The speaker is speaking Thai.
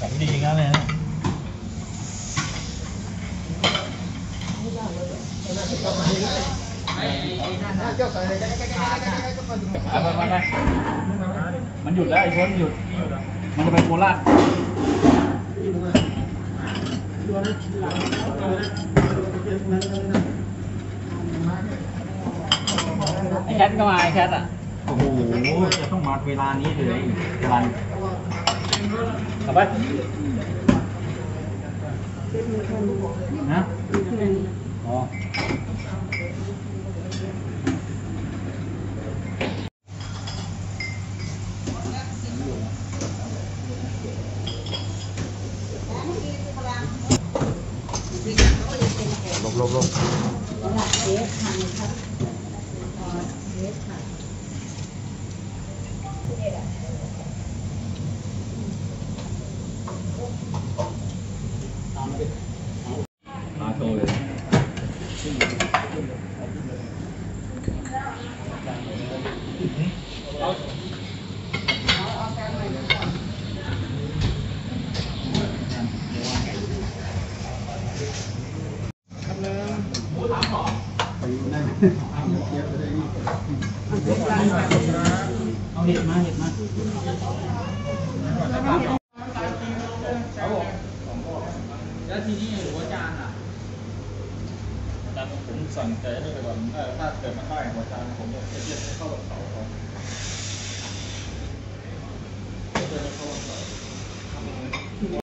ของดีงั้นเลยนะไปไปไปไปมันหยุดแล้วไอ้พ้นหยุด มันจะไปโคราชไอ้แคทก็มาไอ้แคทอะ โอ้โห จะต้องมาเวลานี้เลยรัน เอาไปนะอ๋อลบลบลบ มาโชว์เลย เอาเห็ดมาเห็ดมาแล้วทีนี้หัวจานอะผมสั่งใจให้ไปก่อนถ้าเกิดมาได้หัวจานผมจะเทียบ